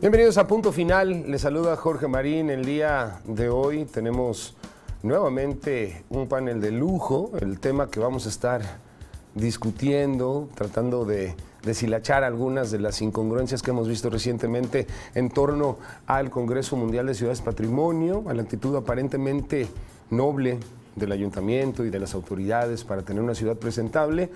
Bienvenidos a Punto Final. Les saluda Jorge Marín. El día de hoy tenemos nuevamente un panel de lujo. El tema que vamos a estar discutiendo, tratando de deshilachar algunas de las incongruencias que hemos visto recientemente en torno al Congreso Mundial de Ciudades Patrimonio, a la actitud aparentemente noble del ayuntamiento y de las autoridades para tener una ciudad presentable.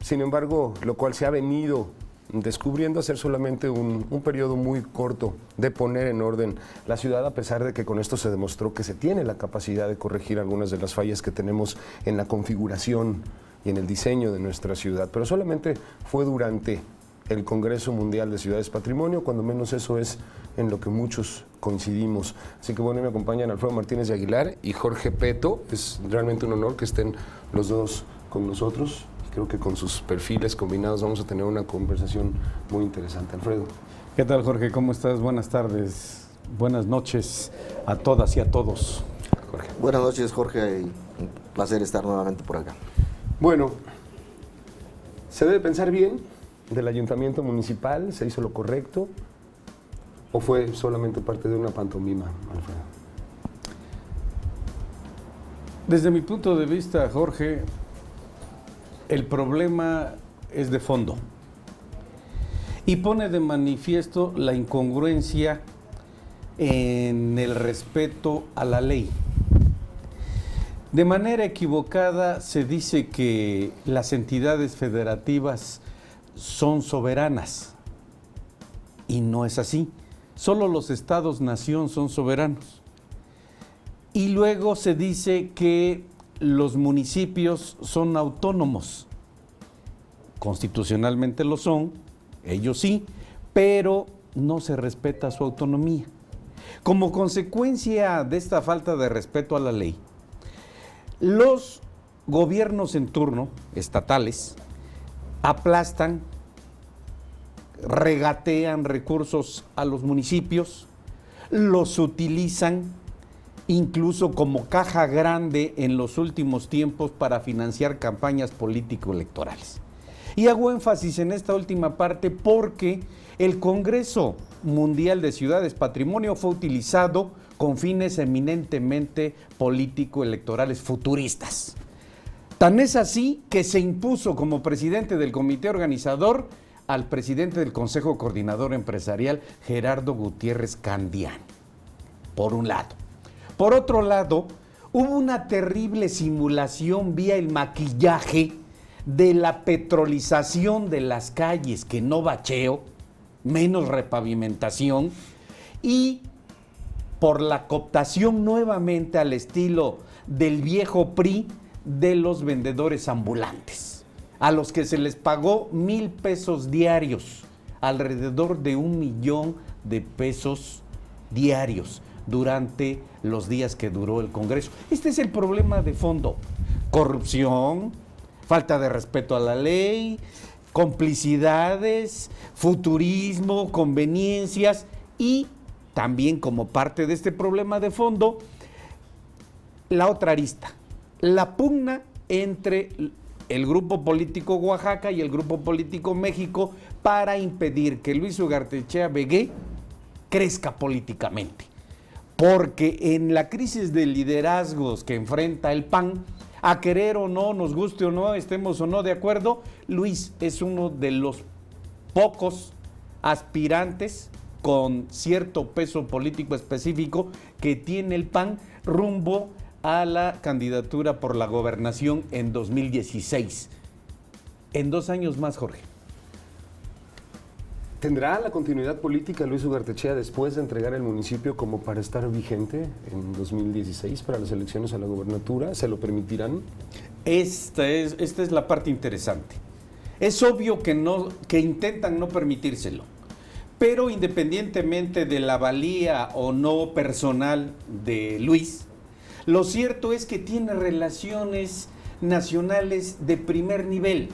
Sin embargo, lo cual se ha venido descubriendo hacer solamente un, periodo muy corto de poner en orden la ciudad, a pesar de que con esto se demostró que se tiene la capacidad de corregir algunas de las fallas que tenemos en la configuración y en el diseño de nuestra ciudad. Pero solamente fue durante el Congreso Mundial de Ciudades Patrimonio, cuando menos eso es en lo que muchos coincidimos. Así que bueno, me acompañan Alfredo Martínez de Aguilar y Jorge Peto. Es realmente un honor que estén los dos con nosotros. Creo que con sus perfiles combinados vamos a tener una conversación muy interesante. Alfredo. ¿Qué tal, Jorge? ¿Cómo estás? Buenas tardes, buenas noches a todas y a todos. Jorge. Buenas noches, Jorge. un placer estar nuevamente por acá. Bueno, ¿se debe pensar bien del ayuntamiento municipal? ¿Se hizo lo correcto? ¿O fue solamente parte de una pantomima, Alfredo? Desde mi punto de vista, Jorge, el problema es de fondo y pone de manifiesto la incongruencia en el respeto a la ley. De manera equivocada se dice que las entidades federativas son soberanas y no es así. Solo los estados-nación son soberanos. Y luego se dice que los municipios son autónomos. Constitucionalmente lo son, ellos sí, pero no se respeta su autonomía. Como consecuencia de esta falta de respeto a la ley, los gobiernos en turno, estatales, aplastan, regatean recursos a los municipios, los utilizan incluso como caja grande en los últimos tiempos para financiar campañas político-electorales. Y hago énfasis en esta última parte porque el Congreso Mundial de Ciudades Patrimonio fue utilizado con fines eminentemente político-electorales futuristas. Tan es así que se impuso como presidente del comité organizador al presidente del Consejo Coordinador Empresarial, Gerardo Gutiérrez Candián, por un lado. Por otro lado, hubo una terrible simulación vía el maquillaje de la petrolización de las calles, que no bacheo, menos repavimentación, y por la cooptación nuevamente al estilo del viejo PRI de los vendedores ambulantes, a los que se les pagó mil pesos diarios, alrededor de un millón de pesos diarios durante los días que duró el Congreso. Este es el problema de fondo. Corrupción, falta de respeto a la ley, complicidades, futurismo, conveniencias y también como parte de este problema de fondo, la otra arista, la pugna entre el grupo político Oaxaca y el grupo político México para impedir que Luis Ugartechea Begué crezca políticamente porque en la crisis de liderazgos que enfrenta el PAN, a querer o no, nos guste o no, estemos o no de acuerdo, Luis es uno de los pocos aspirantes con cierto peso político específico que tiene el PAN rumbo a la candidatura por la gobernación en 2016. En dos años más, Jorge. ¿Tendrá la continuidad política Luis Ugartechea después de entregar el municipio como para estar vigente en 2016 para las elecciones a la gobernatura? ¿Se lo permitirán? Esta es, la parte interesante. Es obvio que intentan no permitírselo, Pero independientemente de la valía o no personal de Luis, lo cierto es que tiene relaciones nacionales de primer nivel.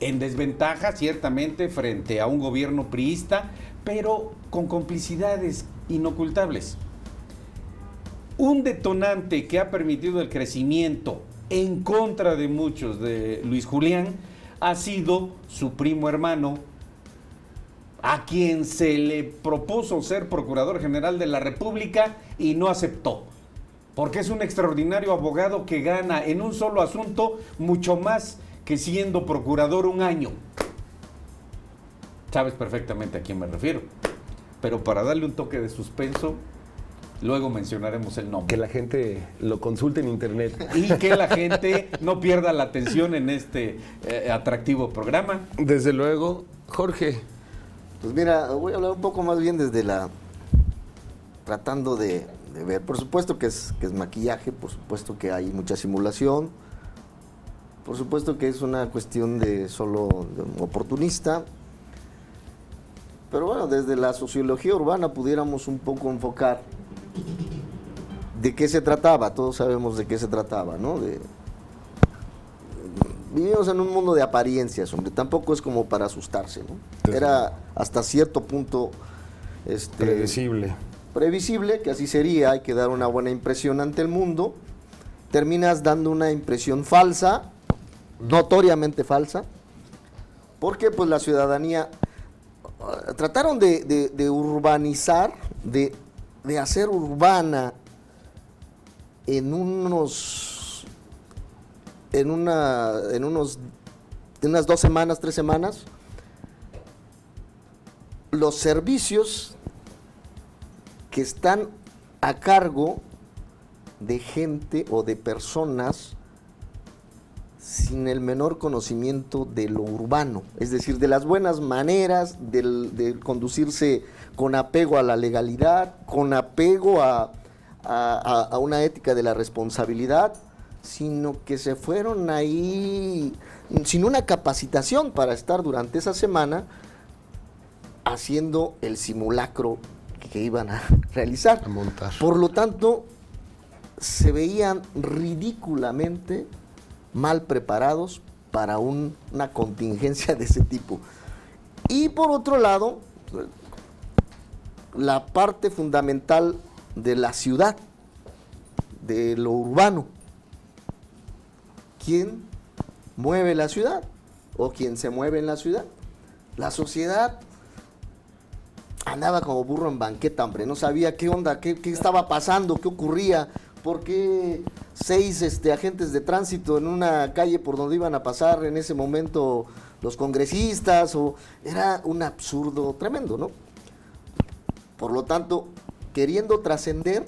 En desventaja, ciertamente, frente a un gobierno priista, pero con complicidades inocultables. Un detonante que ha permitido el crecimiento en contra de muchos de Luis Julián ha sido su primo hermano, a quien se le propuso ser Procurador General de la República y no aceptó porque es un extraordinario abogado que gana en un solo asunto mucho más que siendo procurador un año. Sabes perfectamente a quién me refiero. Pero para darle un toque de suspenso, luego mencionaremos el nombre. Que la gente lo consulte en internet. Y que la gente no pierda la atención en este eh, atractivo programa. Desde luego, Jorge. Pues mira, voy a hablar un poco más bien desde la... tratando de, de ver. Por supuesto que es, que es maquillaje, por supuesto que hay mucha simulación, por supuesto que es una cuestión de solo de oportunista. Pero bueno, desde la sociología urbana pudiéramos un poco enfocar de qué se trataba, todos sabemos de qué se trataba, ¿no? De, vivimos en un mundo de apariencias, hombre, tampoco es como para asustarse, ¿no? Era hasta cierto punto este, Predecible. previsible, que así sería, hay que dar una buena impresión ante el mundo, terminas dando una impresión falsa, notoriamente falsa, porque pues la ciudadanía uh, trataron de, de- de urbanizar, de, de hacer urbana en unos, en una, en unos, en unas dos semanas, tres semanas, los servicios que están a cargo de gente o de personas sin el menor conocimiento de lo urbano, es decir, de las buenas maneras, del, de conducirse con apego a la legalidad, con apego a, a- a- a una ética de la responsabilidad, sino que se fueron ahí sin una capacitación para estar durante esa semana haciendo el simulacro que iban a realizar. A montar. Por lo tanto, se veían ridículamente mal preparados para un- una contingencia de ese tipo. Y por otro lado, la parte fundamental de la ciudad, de lo urbano. ¿Quién mueve la ciudad? ¿O quién se mueve en la ciudad? La sociedad andaba como burro en banqueta, hombre, no sabía qué onda, qué, qué estaba pasando, qué ocurría, por qué seis este, agentes de tránsito en una calle por donde iban a pasar en ese momento los congresistas, o era un absurdo tremendo, ¿no? Por lo tanto, queriendo trascender,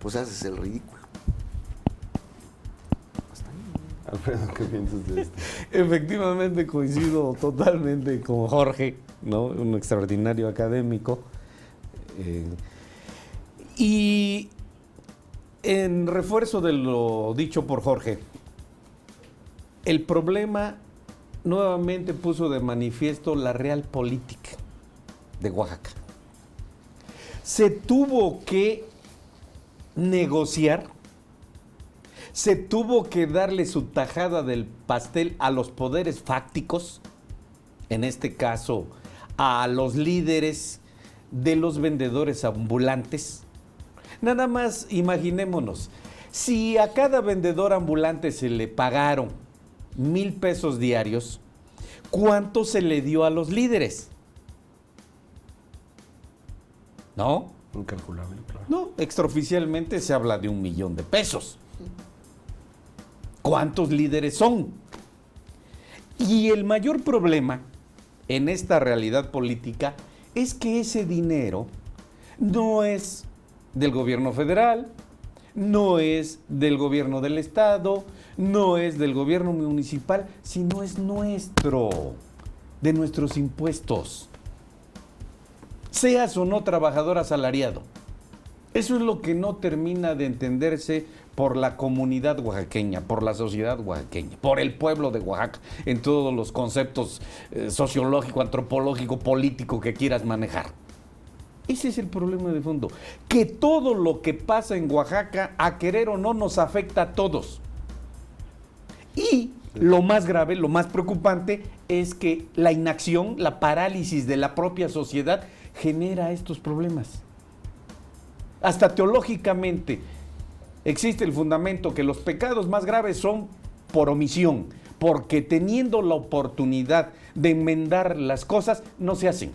pues haces el ridículo. Alfredo, ¿qué piensas de esto? Efectivamente coincido totalmente con Jorge, ¿no? Un extraordinario académico. Eh, y en refuerzo de lo dicho por Jorge, el problema nuevamente puso de manifiesto la real política de Oaxaca. Se tuvo que negociar se tuvo que darle su tajada del pastel a los poderes fácticos, en este caso a los líderes de los vendedores ambulantes. Nada más imaginémonos, si a cada vendedor ambulante se le pagaron mil pesos diarios, ¿cuánto se le dio a los líderes? ¿No? Incalculable, claro. No, extraoficialmente se habla de un millón de pesos. ¿Cuántos líderes son? Y el mayor problema en esta realidad política es que ese dinero no es del gobierno federal, no es del gobierno del estado, no es del gobierno municipal, sino es nuestro, de nuestros impuestos. Seas o no trabajador asalariado, Eso es lo que no termina de entenderse por la comunidad oaxaqueña, por la sociedad oaxaqueña, por el pueblo de Oaxaca, en todos los conceptos eh, sociológico, antropológico, político que quieras manejar. Ese es el problema de fondo. Que todo lo que pasa en Oaxaca, a querer o no, nos afecta a todos. Y lo más grave, lo más preocupante, es que la inacción, la parálisis de la propia sociedad genera estos problemas. Hasta teológicamente existe el fundamento que los pecados más graves son por omisión, porque teniendo la oportunidad de enmendar las cosas, no se hacen.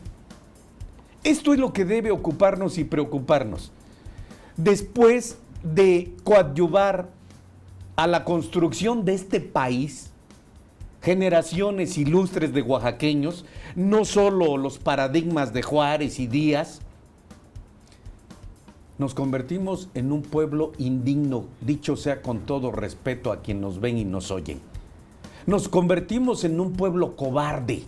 Esto es lo que debe ocuparnos y preocuparnos. Después de coadyuvar a la construcción de este país, generaciones ilustres de oaxaqueños, no solo los paradigmas de Juárez y Díaz, nos convertimos en un pueblo indigno, dicho sea con todo respeto a quien nos ven y nos oyen. Nos convertimos en un pueblo cobarde,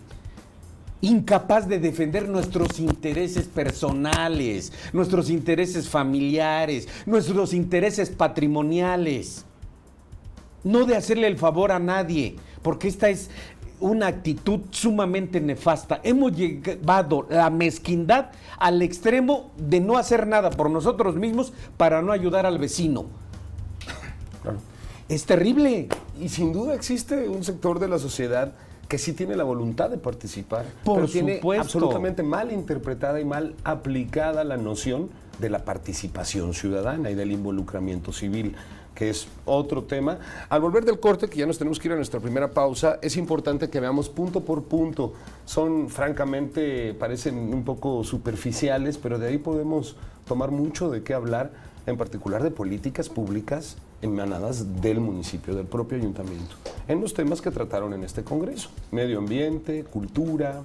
incapaz de defender nuestros intereses personales, nuestros intereses familiares, nuestros intereses patrimoniales. No de hacerle el favor a nadie, porque esta es una actitud sumamente nefasta. Hemos llevado la mezquindad al extremo de no hacer nada por nosotros mismos para no ayudar al vecino. Es terrible. Y sin duda existe un sector de la sociedad que sí tiene la voluntad de participar, Por pero tiene supuesto. absolutamente mal interpretada y mal aplicada la noción de la participación ciudadana y del involucramiento civil que es otro tema. Al volver del corte, que ya nos tenemos que ir a nuestra primera pausa, es importante que veamos punto por punto. Son, francamente, parecen un poco superficiales, pero de ahí podemos tomar mucho de qué hablar, en particular de políticas públicas emanadas del municipio, del propio ayuntamiento, en los temas que trataron en este Congreso. Medio ambiente, cultura,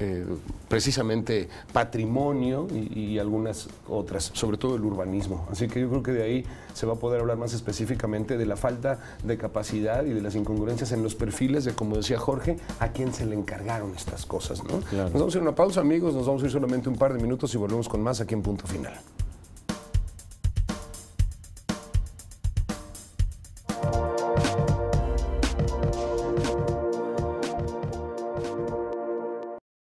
eh, precisamente patrimonio y, y, algunas otras, sobre todo el urbanismo. Así que yo creo que de ahí se va a poder hablar más específicamente de la falta de capacidad y de las incongruencias en los perfiles de, como decía Jorge, a quién se le encargaron estas cosas. ¿no? Claro. Nos vamos a ir a una pausa, amigos, nos vamos a ir solamente un par de minutos y volvemos con más aquí en Punto Final.